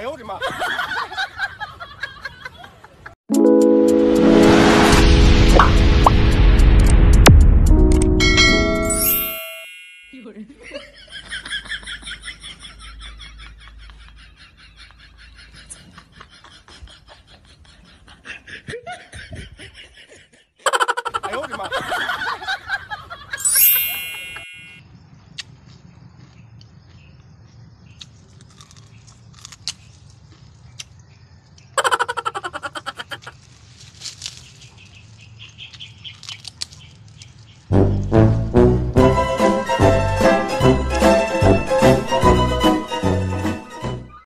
哎呦我的妈。有人。哎呦我的妈。